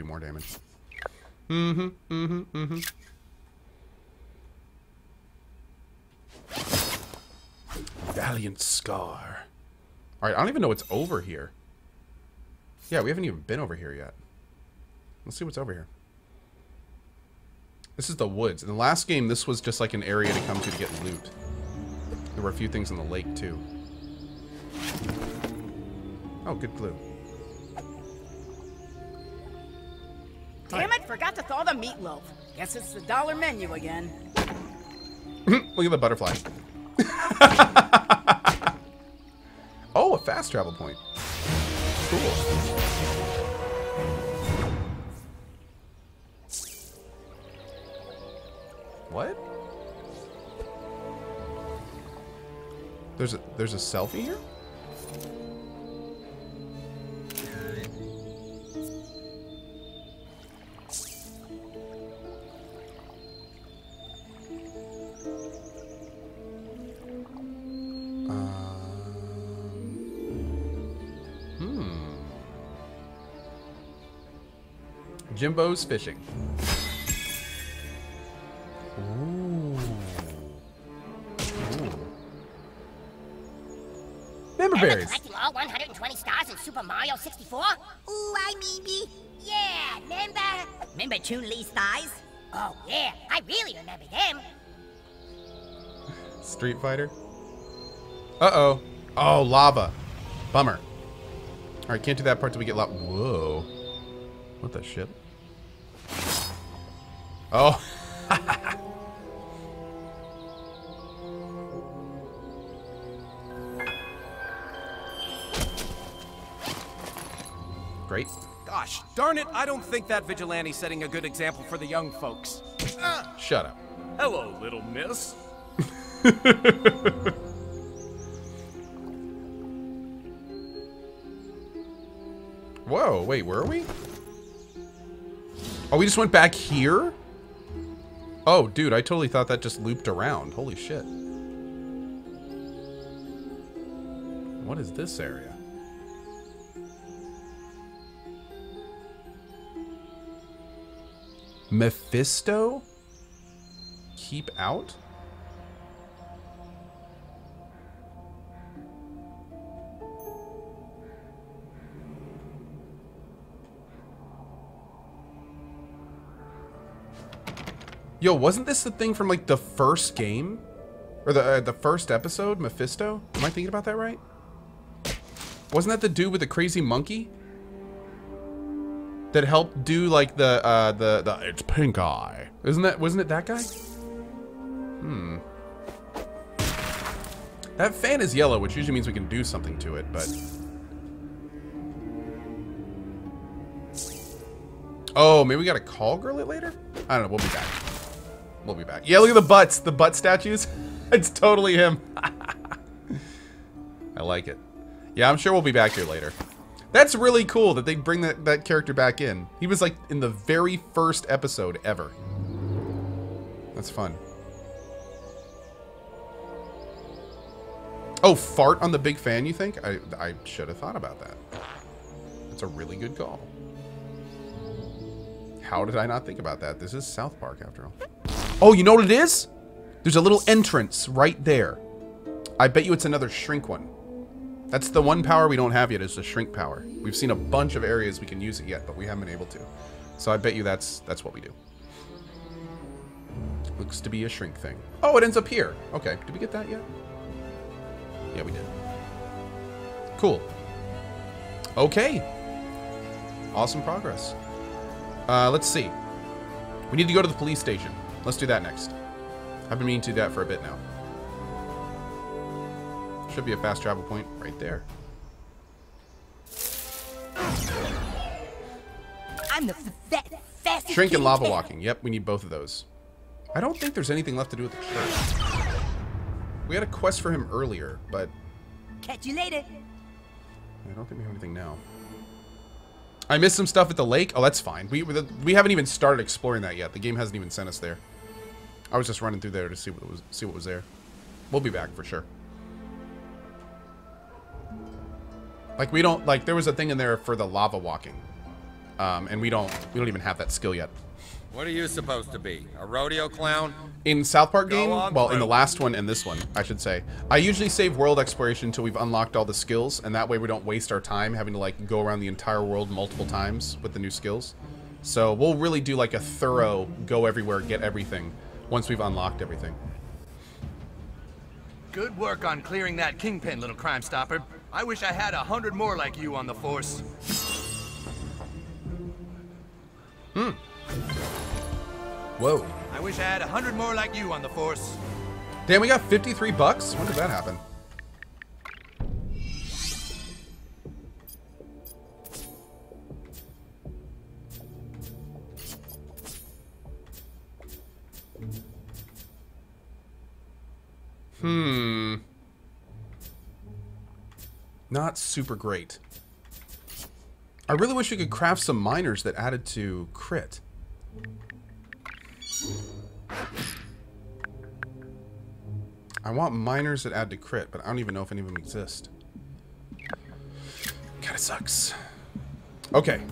do more damage. Mm-hmm, mm-hmm, mm-hmm. Valiant Scar. Alright, I don't even know what's over here. Yeah, we haven't even been over here yet. Let's see what's over here. This is the woods. In the last game, this was just like an area to come to to get loot. There were a few things in the lake, too. Oh, good glue. Damn it, forgot to thaw the meatloaf. Guess it's the dollar menu again. Look at the butterfly. oh, a fast travel point. Cool. What? There's a there's a selfie here? Jimbo's fishing. Ooh. Ooh. Member Remember berries. collecting all 120 stars in Super Mario 64? Ooh, I maybe. Yeah, remember? Remember Chun-Li stars? Oh, yeah, I really remember them. Street Fighter. Uh-oh. Oh, lava. Bummer. Alright, can't do that part till we get lava. Whoa. What the shit? Oh. Great. Gosh, darn it, I don't think that vigilante's setting a good example for the young folks. Ah, Shut up. hello, little miss. Whoa, wait, where are we? Oh, we just went back here? Oh, dude, I totally thought that just looped around. Holy shit. What is this area? Mephisto? Keep out? Yo, wasn't this the thing from like the first game? Or the uh, the first episode, Mephisto? Am I thinking about that right? Wasn't that the dude with the crazy monkey? That helped do like the uh the the it's pink eye. Isn't that wasn't it that guy? Hmm. That fan is yellow, which usually means we can do something to it, but Oh, maybe we gotta call girl it later? I don't know, we'll be back. We'll be back. Yeah, look at the butts. The butt statues. It's totally him. I like it. Yeah, I'm sure we'll be back here later. That's really cool that they bring that, that character back in. He was like in the very first episode ever. That's fun. Oh, fart on the big fan, you think? I, I should have thought about that. That's a really good call. How did I not think about that? This is South Park, after all. Oh, you know what it is? There's a little entrance right there. I bet you it's another shrink one. That's the one power we don't have yet is the shrink power. We've seen a bunch of areas we can use it yet, but we haven't been able to. So I bet you that's that's what we do. Looks to be a shrink thing. Oh, it ends up here. Okay, did we get that yet? Yeah, we did. Cool. Okay. Awesome progress. Uh, let's see. We need to go to the police station. Let's do that next. I've been meaning to do that for a bit now. Should be a fast travel point right there. I'm the fastest Shrink and lava walking. Yep, we need both of those. I don't think there's anything left to do with the church. We had a quest for him earlier, but Catch you later. I don't think we have anything now. I missed some stuff at the lake. Oh, that's fine. We we haven't even started exploring that yet. The game hasn't even sent us there. I was just running through there to see what was see what was there. We'll be back for sure. Like we don't like there was a thing in there for the lava walking. Um, and we don't we don't even have that skill yet. What are you supposed to be? A rodeo clown? In South Park game, well, in the last one and this one, I should say, I usually save world exploration until we've unlocked all the skills, and that way we don't waste our time having to like go around the entire world multiple times with the new skills. So we'll really do like a thorough go everywhere, get everything once we've unlocked everything. Good work on clearing that kingpin, little crime stopper. I wish I had a hundred more like you on the force. Hmm. Whoa. I wish I had a hundred more like you on the force. Damn, we got 53 bucks? When did that happen? Hmm. Not super great. I really wish we could craft some miners that added to crit. I want miners that add to crit, but I don't even know if any of them exist. Kinda sucks. Okay.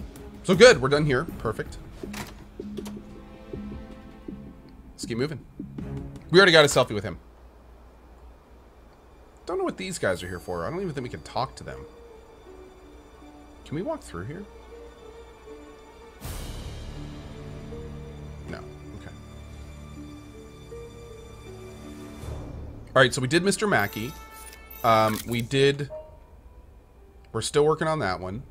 So good, we're done here. Perfect. Let's keep moving. We already got a selfie with him. Don't know what these guys are here for. I don't even think we can talk to them. Can we walk through here? No. Okay. All right, so we did Mr. Mackey. Um, we did. We're still working on that one.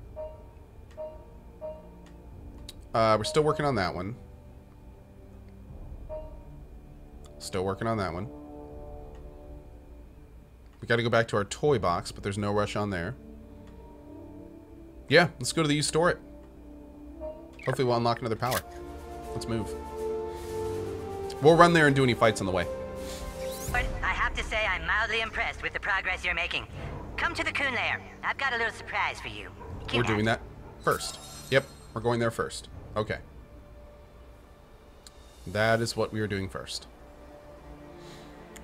Uh, we're still working on that one. Still working on that one. We got to go back to our toy box, but there's no rush on there. Yeah, let's go to the U store it. Hopefully we'll unlock another power. Let's move. We'll run there and do any fights on the way. But I have to say I'm mildly impressed with the progress you're making. Come to the Coon Lair. I've got a little surprise for you. We're doing that first. Yep, we're going there first. Okay. That is what we are doing first.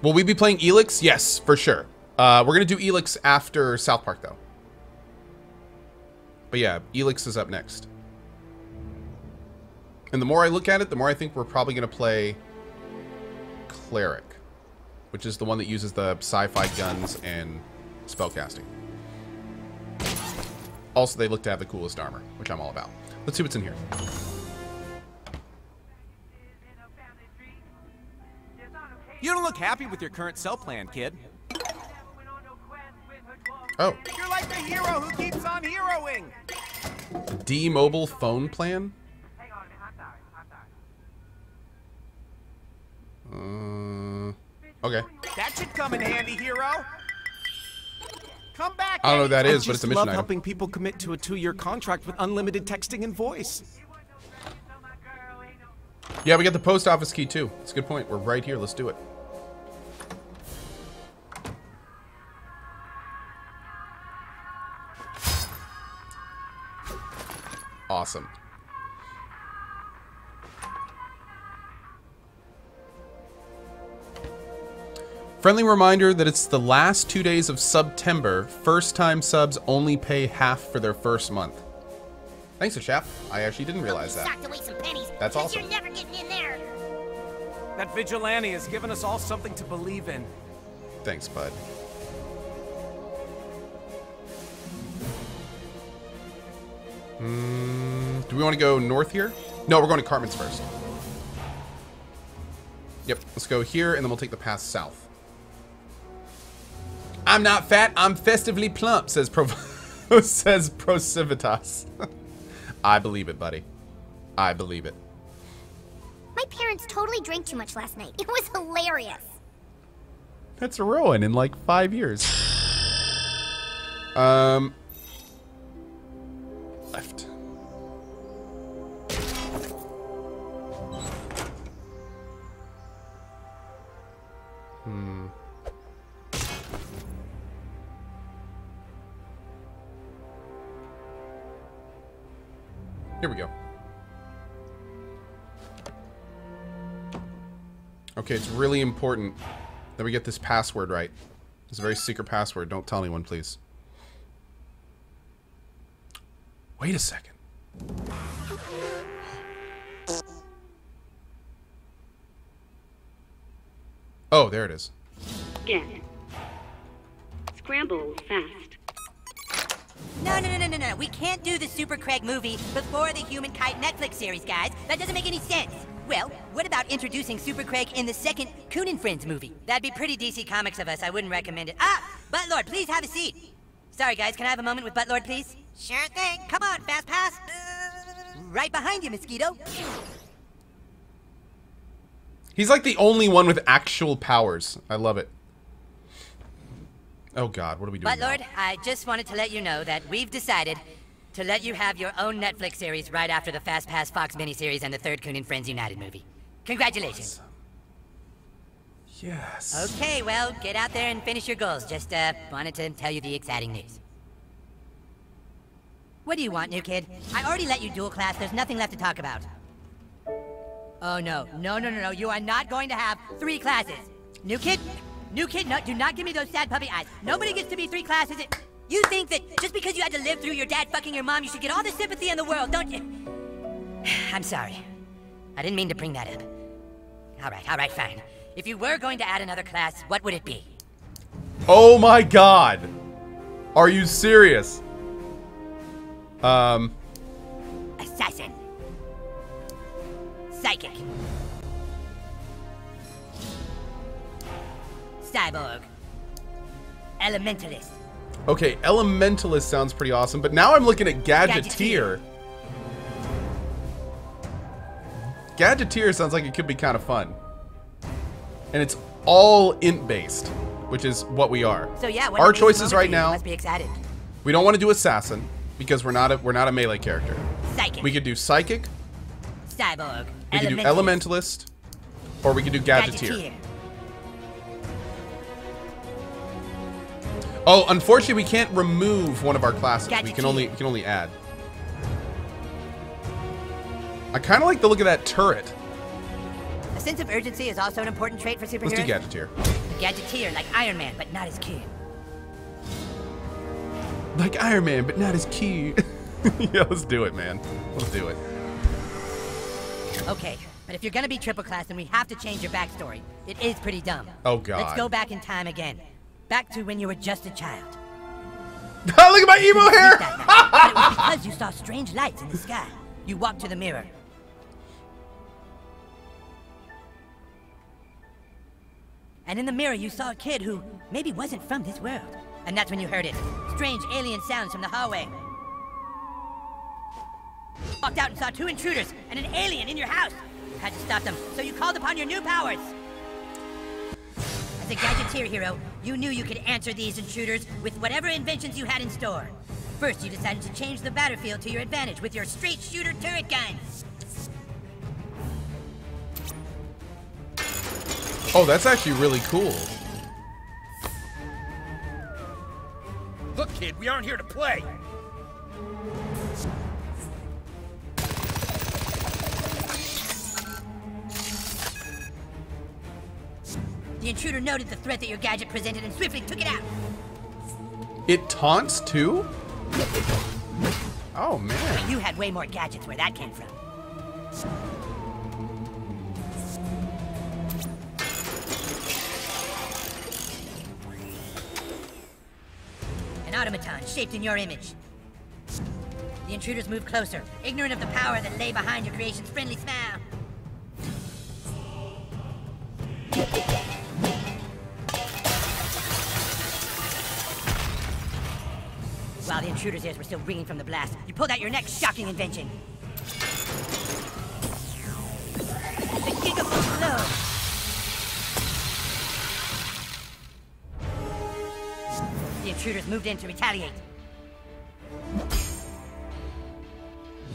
Will we be playing ELEX? Yes, for sure. Uh, we're going to do ELEX after South Park, though. But yeah, ELEX is up next. And the more I look at it, the more I think we're probably going to play Cleric, which is the one that uses the sci-fi guns and spellcasting. Also, they look to have the coolest armor, which I'm all about. Let's see what's in here. You don't look happy with your current cell plan, kid. Oh, You're like the hero who keeps on heroing. D-Mobile phone plan? Uh, okay. That should come in handy, hero. Come back. I don't know what that is, I but it's a just mission love item. helping people commit to a two-year contract with unlimited texting and voice. Yeah, we got the post office key too. It's a good point. We're right here. Let's do it. Awesome. Friendly reminder that it's the last two days of September. First time subs only pay half for their first month. Thanks, chap. I actually didn't realize that. Socked away some pennies. That's 'cause awesome. You're never getting in there. That vigilante has given us all something to believe in. Thanks, bud. Mm, do we want to go north here? No, we're going to Cartman's first. Yep, let's go here, and then we'll take the path south. I'm not fat, I'm festively plump, says Pro says Procivitas. I believe it, buddy. I believe it. My parents totally drank too much last night. It was hilarious. That's Rowan in like five years. Um, left. Hmm. Here we go. Okay, it's really important that we get this password right. It's a very secret password. Don't tell anyone, please. Wait a second. Oh, there it is. Get Scramble fast. No, no, no, no, no, no. We can't do the Super Craig movie before the Human Kite Netflix series, guys. That doesn't make any sense. Well, what about introducing Super Craig in the second Coon and Friends movie? That'd be pretty DC Comics of us. I wouldn't recommend it. Ah, but Lord, please have a seat. Sorry, guys. Can I have a moment with Buttlord, please? Sure thing. Come on, Fast Pass. Right behind you, Mosquito. He's like the only one with actual powers. I love it. Oh God, what are we doing? now? Buttlord, I just wanted to let you know that we've decided to let you have your own Netflix series right after the Fast Pass Fox miniseries and the third Coon and Friends United movie. Congratulations. Yes. Okay, well, get out there and finish your goals. Just, uh, wanted to tell you the exciting news. What do you want, new kid? I already let you dual class. There's nothing left to talk about. Oh, no. No, no, no, no. You are not going to have three classes. New kid? New kid, no, do not give me those sad puppy eyes. Nobody gets to be three classes. You think that just because you had to live through your dad fucking your mom, you should get all the sympathy in the world, don't you? I'm sorry. I didn't mean to bring that up. All right, all right, fine. If you were going to add another class, what would it be? Oh my God. Are you serious? Um. Assassin. Psychic. Cyborg. Elementalist. Okay, Elementalist sounds pretty awesome, but now I'm looking at Gadgeteer. Gadgeteer sounds like it could be kind of fun. And it's all int based, which is what we are. So yeah, our choices right now. Must be excited. We don't want to do assassin because we're not a we're not a melee character. Psychic. We could do psychic, Cyborg. we could do elementalist, or we could do gadgeteer. Oh, unfortunately, we can't remove one of our classes. We can only we can only add. I kind of like the look of that turret. Sense of urgency is also an important trait for superheroes. Let's do gadgeteer. Gadgeteer, like Iron Man, but not as kid. Like Iron Man, but not as cute. yeah, let's do it, man. Let's do it. Okay, but if you're gonna be triple class, then we have to change your backstory. It is pretty dumb. Oh, God. Let's go back in time again. Back to when you were just a child. look at my emo hair. Night, but it was because you saw strange lights in the sky. You walked to the mirror. And in the mirror, you saw a kid who maybe wasn't from this world. And that's when you heard it. Strange alien sounds from the hallway. Walked out and saw two intruders and an alien in your house. You had to stop them, so you called upon your new powers. As a gadgeteer hero, you knew you could answer these intruders with whatever inventions you had in store. First, you decided to change the battlefield to your advantage with your straight shooter turret gun. Oh, that's actually really cool. Look, kid, we aren't here to play. The intruder noted the threat that your gadget presented and swiftly took it out. It taunts too? Oh man. You had way more gadgets where that came from. Automaton shaped in your image. The intruders moved closer, ignorant of the power that lay behind your creation's friendly smile. While the intruder's ears were still ringing from the blast, you pulled out your next shocking invention. Intruders moved in to retaliate.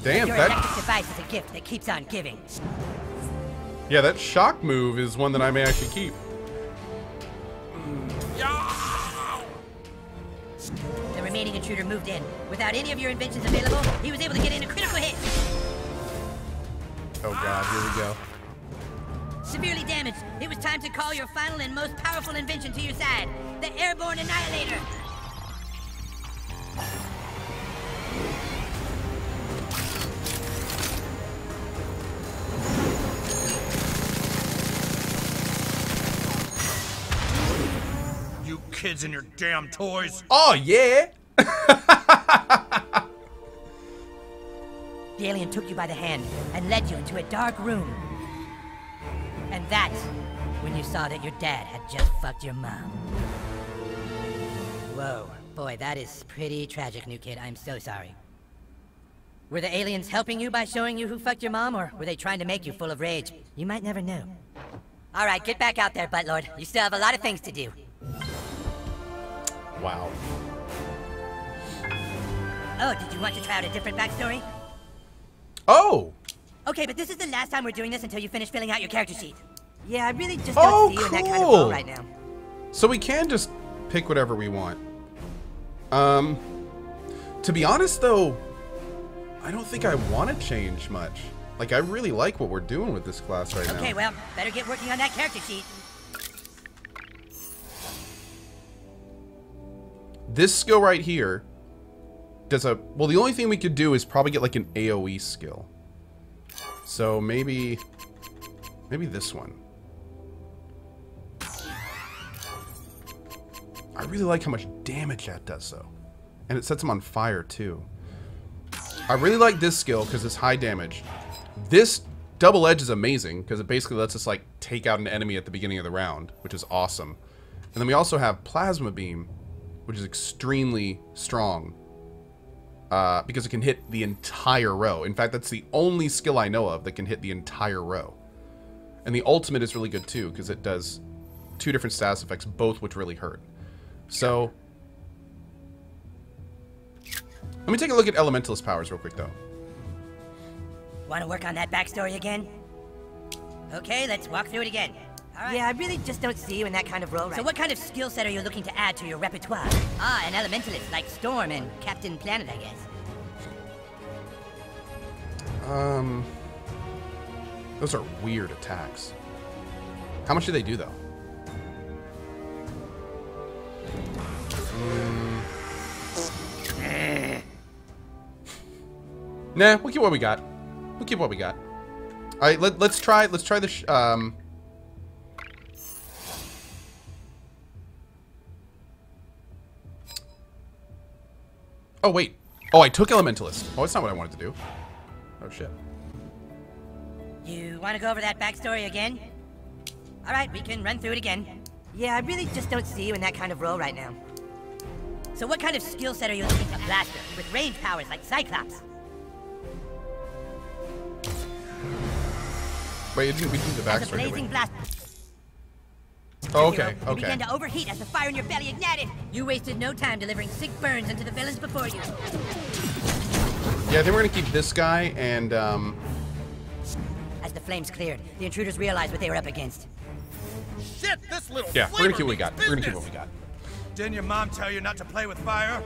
Damn, Your that electric device is a gift that keeps on giving. yeah, that shock move is one that I may actually keep. The remaining intruder moved in. Without any of your inventions available, he was able to get in a critical hit. Oh god, here we go. Severely damaged, it was time to call your final and most powerful invention to your side the Airborne Annihilator. Kids and your damn toys. Oh, yeah. The alien took you by the hand and led you into a dark room. And that's when you saw that your dad had just fucked your mom. Whoa, boy, that is pretty tragic, new kid. I'm so sorry. Were the aliens helping you by showing you who fucked your mom, or were they trying to make you full of rage? You might never know. All right, get back out there, Buttlord. You still have a lot of things to do. Wow. Oh, did you want to try out a different backstory? Oh! Okay, but this is the last time we're doing this until you finish filling out your character sheet. Yeah, I really just don't Oh, see you in that kind of role right now. So we can just pick whatever we want. Um, to be honest though, I don't think I want to change much. Like I really like what we're doing with this class right Okay, now. Okay, well, better get working on that character sheet. This skill right here does a well. The only thing we could do is probably get like an AOE skill. So maybe, maybe this one. I really like how much damage that does though, and it sets them on fire too. I really like this skill because it's high damage. This double edge is amazing because it basically lets us like take out an enemy at the beginning of the round, which is awesome. And then we also have plasma beam, which is extremely strong uh, because it can hit the entire row. In fact, that's the only skill I know of that can hit the entire row. And the ultimate is really good too because it does two different status effects, both which really hurt. So let me take a look at Elementalist powers real quick though. Want to work on that backstory again? Okay, let's walk through it again. All right. Yeah, I really just don't see you in that kind of role right So what kind of skill set are you looking to add to your repertoire? Ah, an elementalist like Storm and Captain Planet, I guess. Um, those are weird attacks. How much do they do though? Mm. Nah, we'll keep what we got. We'll keep what we got. All right, let, let's try. Let's try the. Sh um. Oh wait. Oh, I took Elementalist. Oh, that's not what I wanted to do. Oh shit. You want to go over that backstory again? All right, we can run through it again. Yeah, I really just don't see you in that kind of role right now. So what kind of skill set are you looking to blaster with range powers like Cyclops? Wait, it didn't, we do the As a backstory, blazing blast. Oh, okay, You okay. began to overheat as the fire in your belly ignited. You wasted no time delivering sick burns into the villains before you. Yeah, I think we're gonna keep this guy and um. As the flames cleared, the intruders realized what they were up against. Shit, this little Yeah, we're gonna keep what we got. means We're gonna keep what we got. Didn't your mom tell you not to play with fire?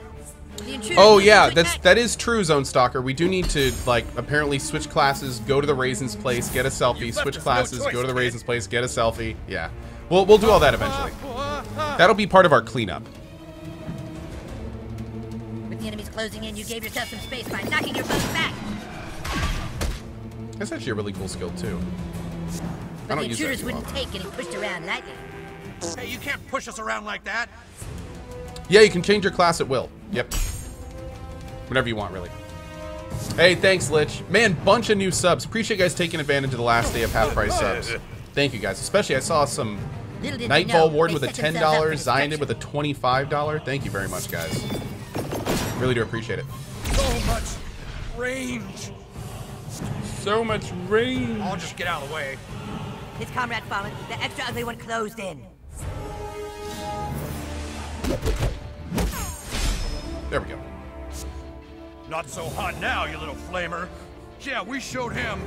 Oh yeah, that's that is true, Zone Stalker. We do need to like apparently switch classes, go to the Raisins place, get a selfie, switch us no classes, choice, go to the. Raisins place, get a selfie. Yeah, we'll we'll do all that eventually. That'll be part of our cleanup. With the enemies closing in, you gave yourself some space by knocking your foes back. That's actually a really cool skill too. I But don't the use that intruders too wouldn't often. take getting pushed around lightly. Hey, you can't push us around like that. Yeah, you can change your class at will. Yep. Whenever you want, really. Hey, thanks, Lich. Man, bunch of new subs. Appreciate you guys taking advantage of the last day of half price subs. Thank you guys. Especially I saw some Little did they know, Nightfall Warden with a ten themselves up for dollars, Zion did with a twenty-five dollar. Thank you very much, guys. Really do appreciate it. So much range. So much range. I'll just get out of the way. His comrade fallen, the extra ugly one closed in. There we go. Not so hot now, you little flamer. Yeah, we showed him.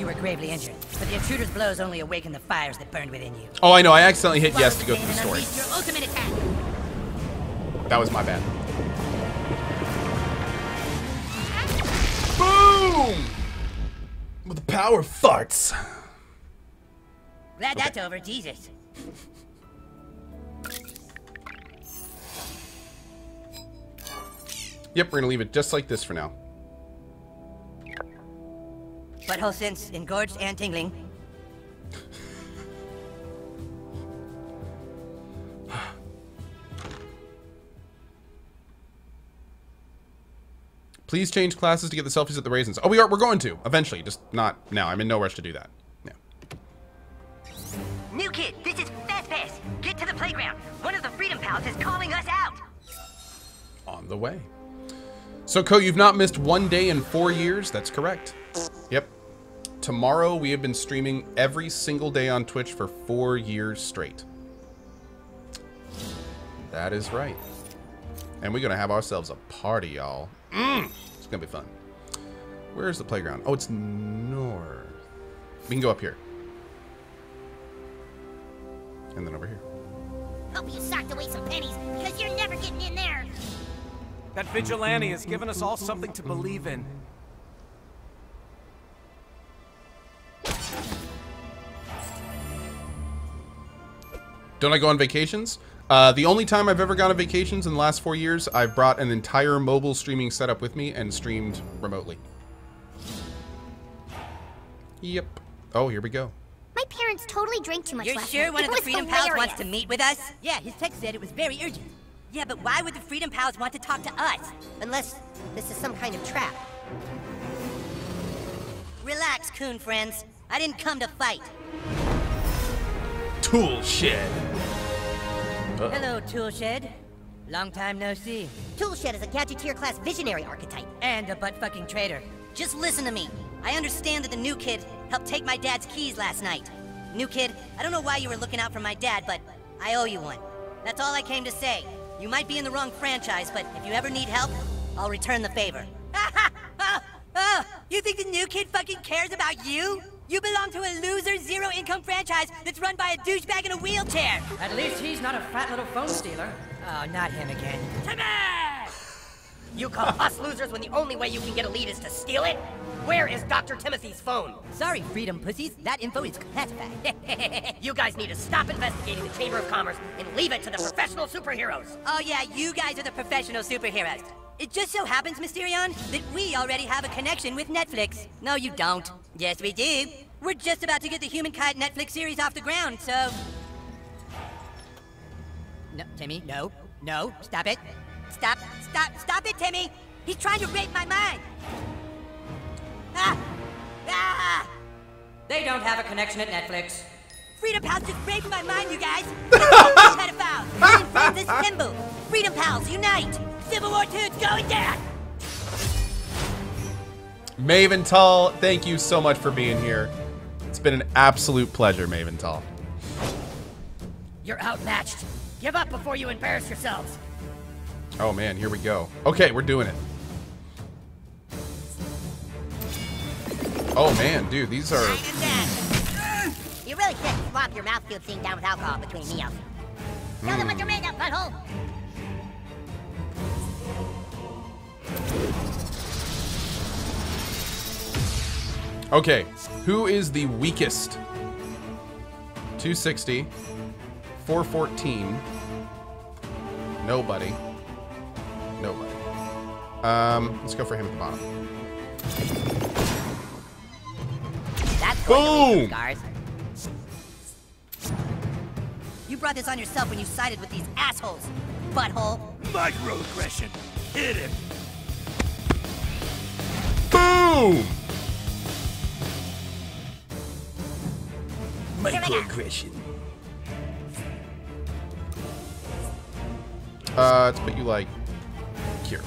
You were gravely injured, but the intruder's blows only awakened the fires that burned within you. Oh, I know. I accidentally hit yes to go through the story. unleash Your ultimate attack. That was my bad. Boom! With the power of farts. Glad that's over, Jesus. Yep, we're gonna leave it just like this for now. Butthole sense engorged and tingling. Please change classes to get the selfies at the raisins. Oh, we are. We're going to eventually. Just not now. I'm in no rush to do that. Yeah. New kid, this is Fast Pass. Get to the playground. One of the Freedom Pals is calling us out. On the way. So, Co, you've not missed one day in four years. That's correct. Yep. Tomorrow we have been streaming every single day on Twitch for four years straight. That is right. And we're gonna have ourselves a party, y'all. Mm, it's gonna be fun. Where's the playground? Oh, it's north. We can go up here. And then over here. Hope you socked away some pennies, because you're never getting in there. That vigilante has given us all something to believe in. Don't I go on vacations? Uh, the only time I've ever gone on vacations in the last four years, I've brought an entire mobile streaming setup with me and streamed remotely. Yep. Oh, here we go. My parents totally drank too much You're last sure night. one it of the Freedom hilarious. Pals wants to meet with us? Yeah, his text said it was very urgent. Yeah, but why would the Freedom Pals want to talk to us? Unless this is some kind of trap. Relax, coon friends. I didn't come to fight. Tool shed. Hello, Toolshed. Long time no see. Toolshed is a Gadgeteer class visionary archetype. And a butt-fucking traitor. Just listen to me. I understand that the new kid helped take my dad's keys last night. New kid, I don't know why you were looking out for my dad, but I owe you one. That's all I came to say. You might be in the wrong franchise, but if you ever need help, I'll return the favor. oh, oh, you think the new kid fucking cares about you? You belong to a loser, zero-income franchise that's run by a douchebag in a wheelchair. At least he's not a fat little phone stealer. Oh, not him again. Timmy! You call us losers when the only way you can get a lead is to steal it? Where is Dr. Timothy's phone? Sorry, freedom pussies. That info is classified. you guys need to stop investigating the Chamber of Commerce and leave it to the professional superheroes. Oh yeah, you guys are the professional superheroes. It just so happens, Mysterion, that we already have a connection with Netflix. No, you don't. Yes, we do. We're just about to get the Human Humankind Netflix series off the ground, so... No, Timmy, no. No, stop it. Stop, stop, stop it, Timmy! He's trying to rape my mind! Ah! Ah! They don't have a connection at Netflix. Freedom Pals just raped my mind, you guys! pedophiles! Living friends is symbol! Freedom Pals, unite! Civil War II's going down! Maven Tall, thank you so much for being here. It's been an absolute pleasure, Maven Tall. You're outmatched. Give up before you embarrass yourselves. Oh man, here we go. Okay, we're doing it. Oh man, dude, these are. You really should swap your mouthfeel scene down with alcohol between meals. Tell them what you're hmm. made of, butthole. Okay, who is the weakest? 260, 414. Nobody. Nobody. Um, let's go for him at the bottom. That's Boom! Scars. You brought this on yourself when you sided with these assholes, butthole. Microaggression. Hit him. Boom! Microaggression. Uh, let's put you like here.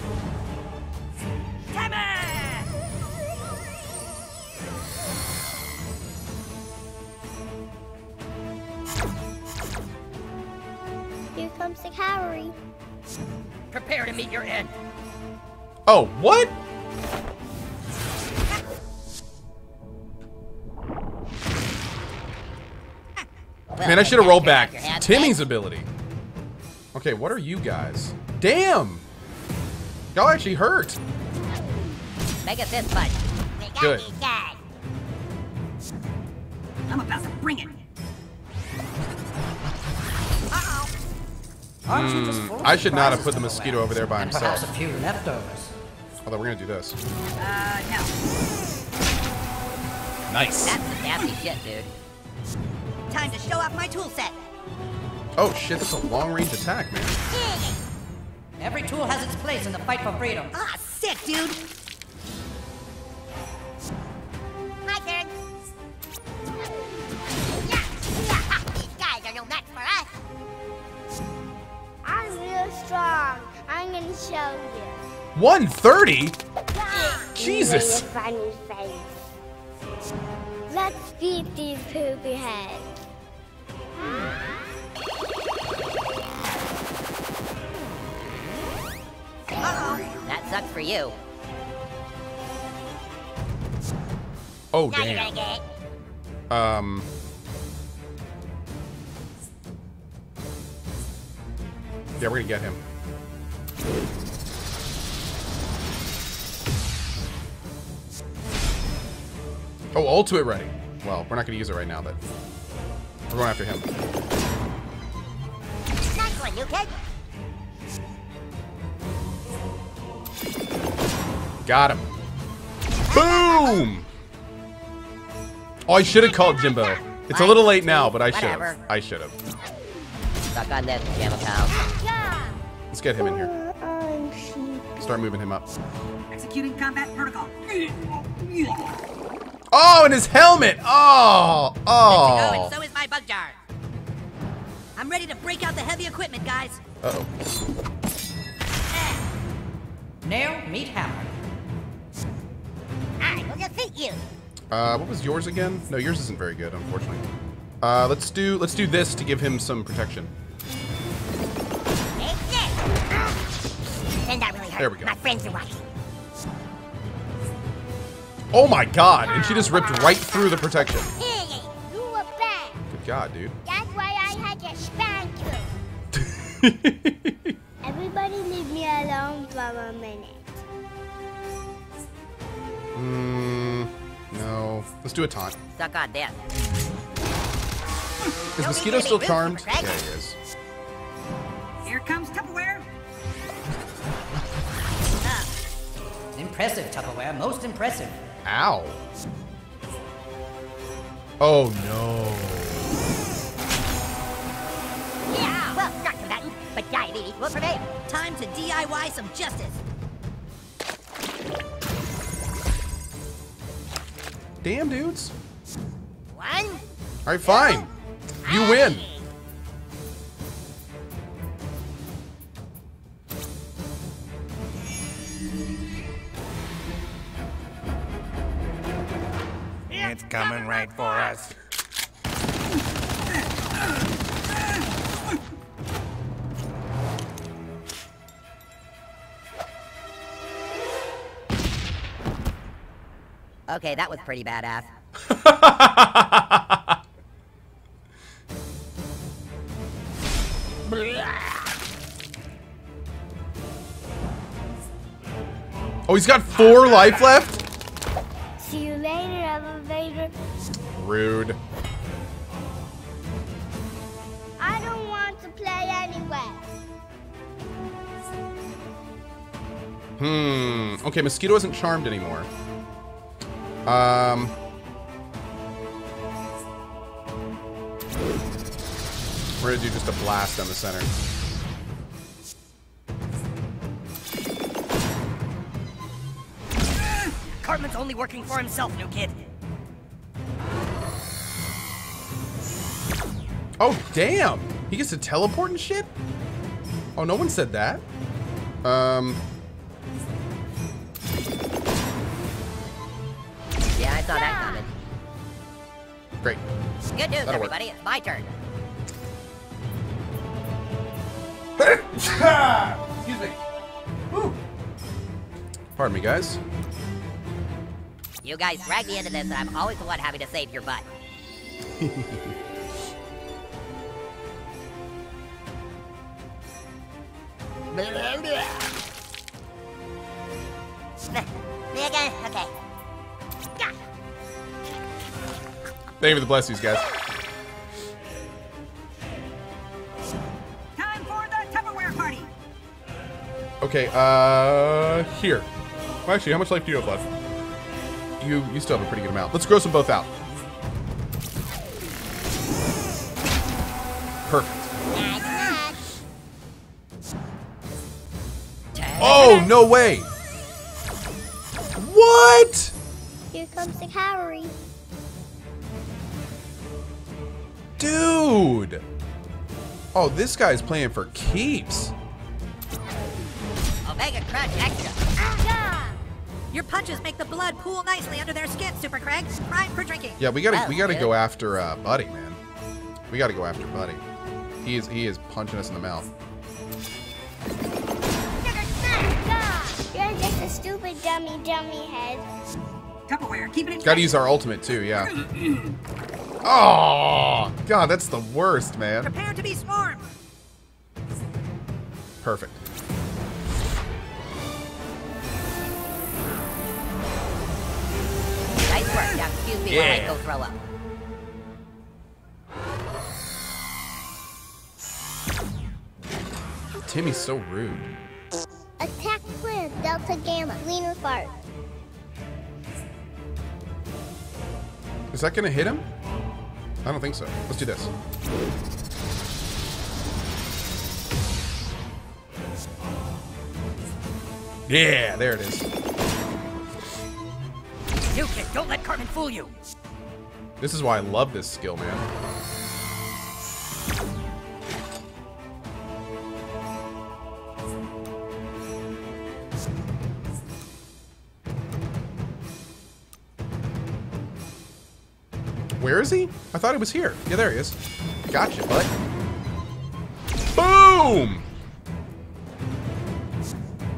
Here comes. Prepare to meet your end. Oh, what? Man, I should have rolled back Timmy's ability. Okay, what are you guys? Damn! Y'all actually hurt. Mega fist punch. Good. I'm about to bring it. Hmm, I should not have put the mosquito over there by And perhaps himself. a few leftovers. Although we're gonna do this. Uh, no. Nice. That's some nasty shit, dude. Time to show off my tool set. Oh shit, that's a long range attack, man. Every tool has its place in the fight for freedom. Ah, sick, dude. Strong. I'm gonna show you. 130? Yeah. Jesus. You a funny face. Let's beat these poopy heads. Uh-oh. That sucks for you. Oh, Now you're damn. gonna get it. Um. Yeah, we're gonna get him. Oh, ultimate ready. Well, we're not gonna use it right now, but we're going after him. Nice one, new kid. Got him. Boom! Oh, I should have called Jimbo. It's a little late now, but I should have. I should have. Suck on this. Yeah. Let's get him in here. Start moving him up. Executing combat protocol. Oh, and his helmet! Oh! Oh, Oh! and so is my bug jar. I'm ready to break out the heavy equipment, guys. Uh-oh. Nail, meet hammer. I will defeat you. Uh, what was yours again? No, yours isn't very good, unfortunately. Uh, let's do let's do this to give him some protection. And that really hurt. There we go. My friends are watching. Oh my god! And she just ripped right through the protection. Hey, you were bad. Good god, dude. That's why I had to spank you. Everybody leave me alone for a minute. Hmm. No. Let's do a taunt. Suck on this. Is Mosquito still charmed? Yeah, he is. Impressive, Tupperware. Most impressive. Ow. Oh no. Yeah, well, not combatant, but diabetes will prevail. Time to DIY some justice. Damn, dudes. One. Alright, fine. You win. Right. Okay, that was pretty badass. Oh, he's got four life left? Rude. I don't want to play anyway. Hmm. Okay, Mosquito isn't charmed anymore. Um. We're gonna do just a blast on the center. Cartman's only working for himself, new kid. Oh, damn! He gets to teleport and shit? Oh, no one said that. Um. Yeah, I saw that coming. Great. Good news, That'll work. everybody. It's my turn. Excuse me. Pardon me, guys. You guys drag me into this, and I'm always the one having to save your butt. Thank you for the blessings, guys. Time for the Tupperware party. Okay, uh, here. Well, actually, how much life do you have left? You you still have a pretty good amount. Let's gross them both out. Perfect. Oh, no way. What? Here comes the cavalry. Dude. Oh, this guy's playing for keeps. Omega Crunch Extra. Your punches make the blood pool nicely under their skin, Super Craig. Prime for drinking. Yeah, we gotta Well, we gotta good. go after uh, Buddy, man. We gotta go after Buddy. He is he is punching us in the mouth. You're just a stupid dummy dummy head. Tupperware, keep it in Gotta use our ultimate too, yeah. Oh God, that's the worst, man. Prepare to be swarmed. Perfect. Nice work. Now excuse me while I go throw up. Timmy's so rude. Attack twin, delta gamma, leaner fart. Is that gonna hit him? I don't think so. Let's do this. Yeah, there it is. New kid, don't let Cartman fool you. This is why I love this skill, man. Is he? I thought he was here. Yeah, there he is. Gotcha, bud. Boom!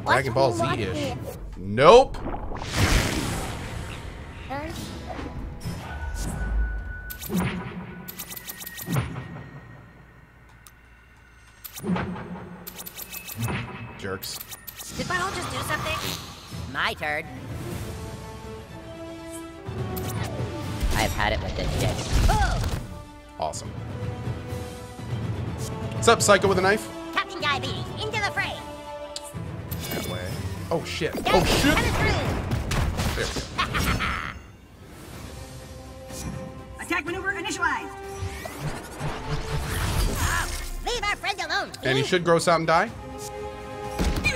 Dragon Ball Z-ish. Nope. Jerks. Did Butthole just do something? My turn. I've had it with this shit. Awesome. What's up, Psycho with a knife? Captain Diabetes, into the fray. That way. Oh, shit. Oh, shit. There we go. Attack maneuver initialized. Oh, leave our friend alone. And he should gross out and die? There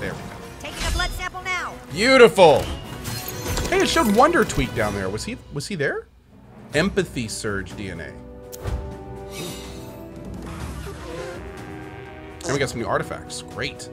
we go. Taking a blood sample now. Beautiful. Hey, it showed Wonder Tweek down there. Was he was he there? Empathy Surge DNA. And we got some new artifacts. Great.